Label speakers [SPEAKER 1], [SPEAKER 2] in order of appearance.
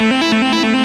[SPEAKER 1] Música